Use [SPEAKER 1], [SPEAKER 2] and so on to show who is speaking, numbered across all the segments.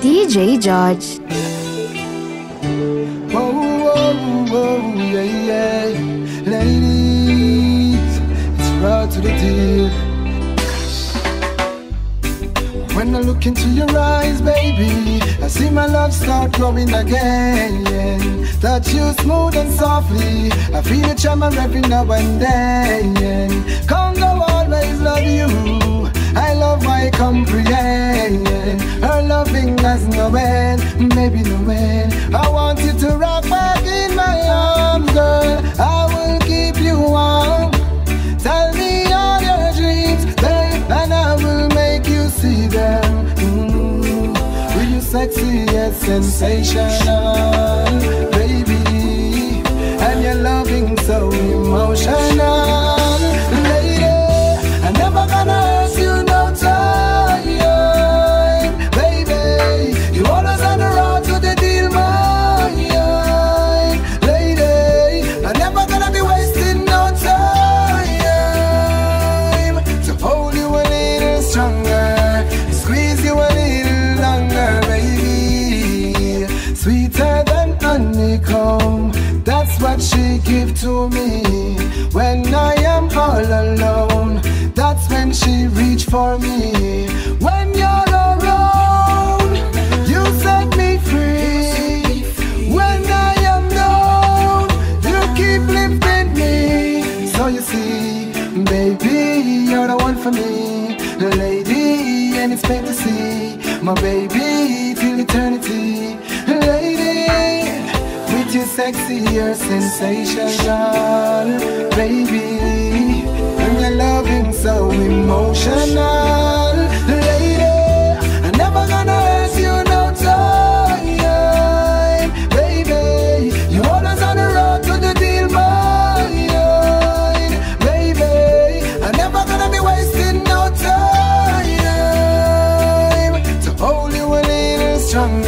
[SPEAKER 1] DJ George.
[SPEAKER 2] Ladies, it's right to the deal. When I look into your eyes, baby, I see my love start growing again. Touch you smooth and softly. I feel it charm every now and then. Congo always love you. I love my comprehend. Her loving has no end, baby, no end. I want you to rock back in my arms, girl. I will keep you warm. Yet sensational, baby, and your loving so emotional, to me when I am all alone. That's when she reach for me. When you're around, you set me free. When I am down, you keep lifting me. So you see, baby, you're the one for me, the lady, and it's meant to see my baby sexy, your sensational, baby, and your loving so emotional, lady. I'm never gonna hurt you no time, baby. You always on the road to the deal, mine, baby. I'm never gonna be wasting no time to hold you a little stronger,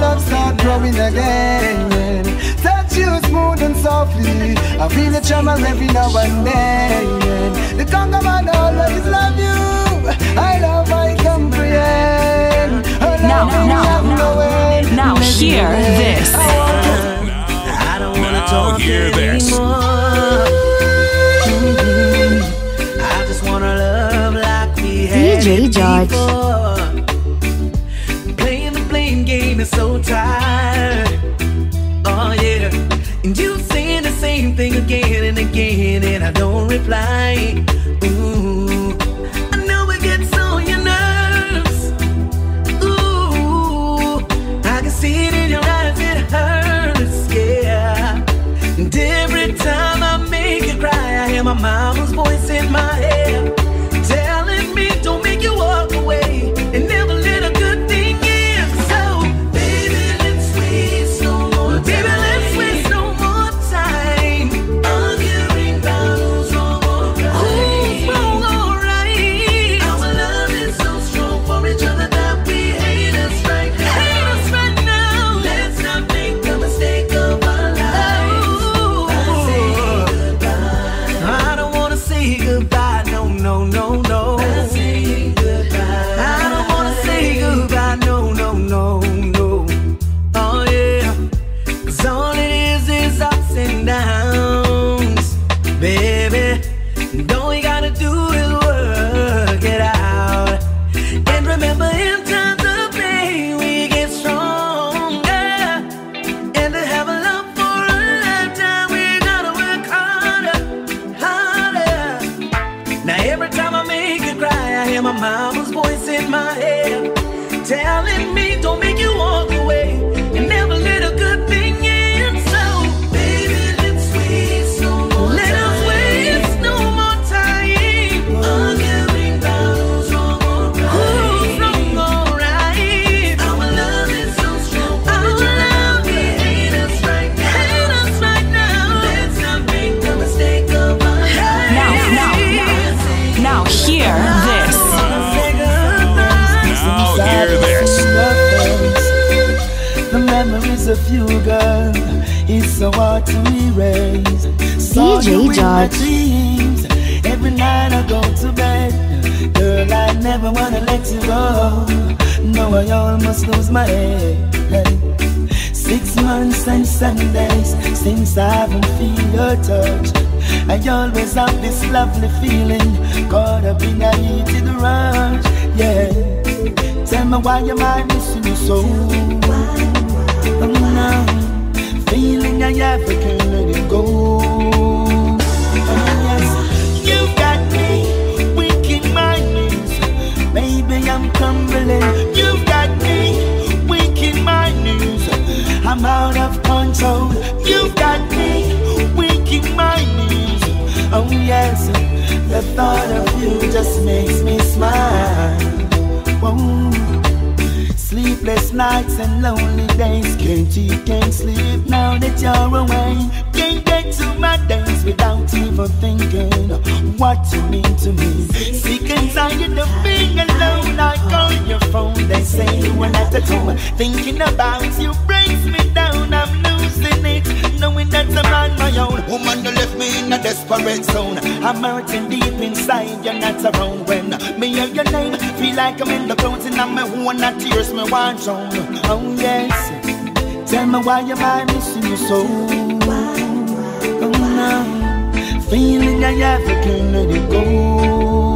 [SPEAKER 2] love start growing again. Touch you smooth and softly. I feel the charm every now and then. The Congo man always love you. I love, I comprehend. Her
[SPEAKER 3] Now,
[SPEAKER 2] love will
[SPEAKER 3] now,
[SPEAKER 2] have no
[SPEAKER 3] now hear this.
[SPEAKER 2] I want to
[SPEAKER 4] I don't wanna
[SPEAKER 5] Now
[SPEAKER 4] talk
[SPEAKER 5] hear this.
[SPEAKER 4] anymore. Mhm. So tired. Oh yeah, and you saying the same thing again and again, and I don't reply.
[SPEAKER 6] Saw
[SPEAKER 1] DJ
[SPEAKER 6] you in my
[SPEAKER 1] George.
[SPEAKER 6] Every night I go to bed. Girl, I never wanna let you go. No, I almost lose my head. Six months and seven days since I haven't feel your touch. I always have this lovely feeling, caught up in a heated rush. Yeah, tell me why am I missing you so? Oh, no. Feeling I have to I'm out of control. You've got me weak in my knees. Oh yes, the thought of you just makes me smile. Whoa. Sleepless nights and lonely days. Can't eat, can't sleep now that you're away. To my days without even thinking what you mean to me. And tired of being alone. I call your phone, they say you are not at home. Thinking about you breaks me down. I'm losing it, knowing that I'm on my own. Woman, you left me in a desperate zone. I'm hurting deep inside, you're not around when me hear your name. Feel like I'm in the clouds and I'm my own, not tears me want drown. Oh yes, tell me why am I missing you so? now. Feeling like African, nigga, go.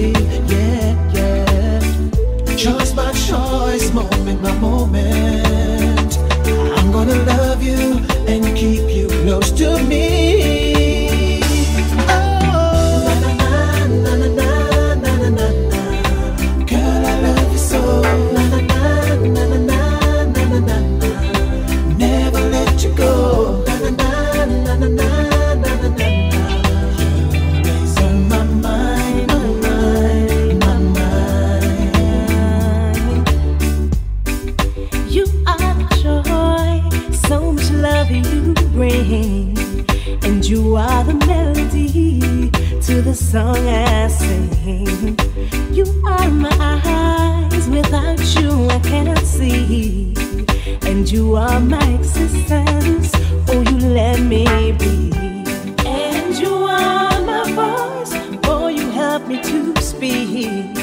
[SPEAKER 6] the
[SPEAKER 5] song I sing. You are my eyes, without you I cannot see, and you are my existence. Oh, you let me be, and you are my voice. Oh, you help me to speak.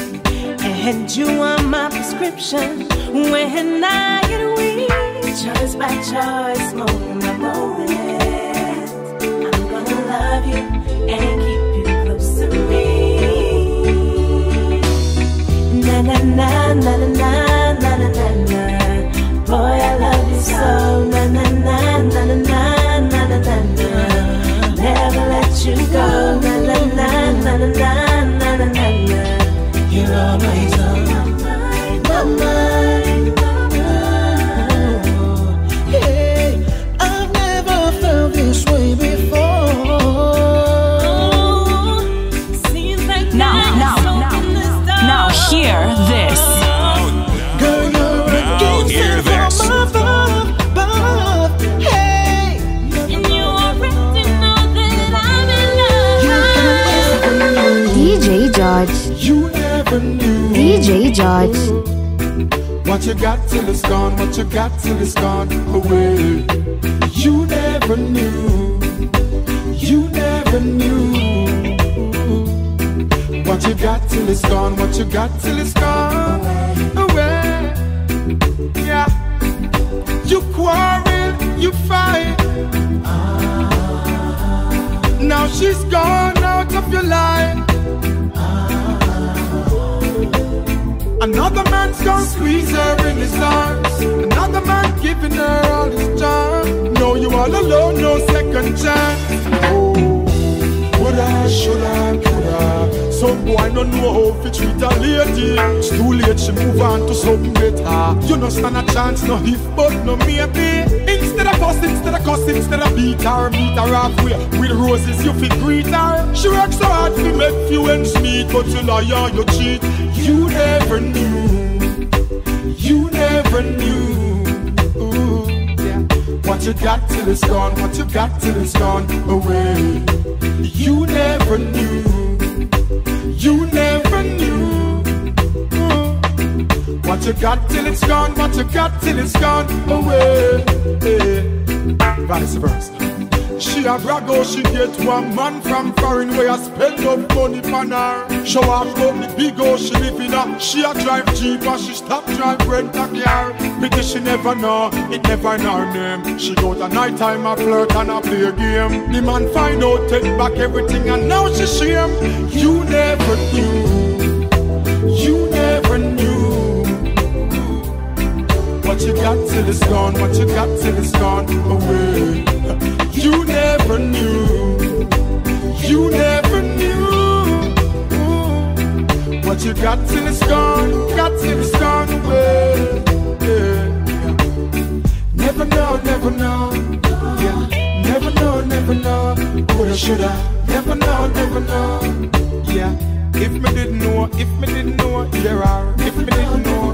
[SPEAKER 5] And you are my prescription when I get weak. Choice by choice, moment You never
[SPEAKER 2] knew
[SPEAKER 1] DJ George.
[SPEAKER 2] what you got till it's gone, what you got till it's gone away. You never knew, you never knew what you got till it's gone, what you got till it's gone
[SPEAKER 7] Another squeeze her in his arms. Another man giving her all his charm. No, you all alone, no second chance. Oh, woulda, shoulda, coulda. Some boy don't know how to treat a lady. It's too late, she move on to something better. You no stand a chance, no if but no maybe. Instead of fuss, instead of cuss, instead of beat her, meet her halfway. With roses, you fit greet her. She works so hard to make few ends meet, but you liar, you cheat. You never knew. You never knew. Ooh, yeah. What you got till it's gone, what you got till it's gone away. You never knew. You never knew. Ooh. What you got till it's gone, what you got till it's gone away. Yeah. Vice versa. She a brag how she get one man from foreign where I spend up money on her. Show off up the big house she live in her. She a drive Jeep and she stop drive rent a car. Because she never know, it never in her name. She go to night time a flirt and a play a game. The man find out, take back everything and now she shame. You never knew, you never knew. What you got till it's gone, what you got till it's gone What got till it's gone, got till it's gone away. Yeah. Never know, never know. Yeah. Never know, never know. Woulda, shoulda. Never know, never know. Yeah. If me didn't know, if me didn't know, hear her. If me didn't know,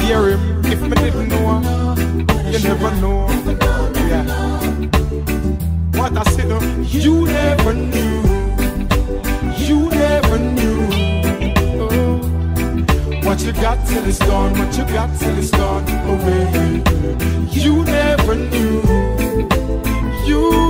[SPEAKER 7] hear him. If me didn't know, you never know. Yeah. What I said, uh, you never knew. You never knew. What you got till it's gone, what you got till it's gone away. You never knew. You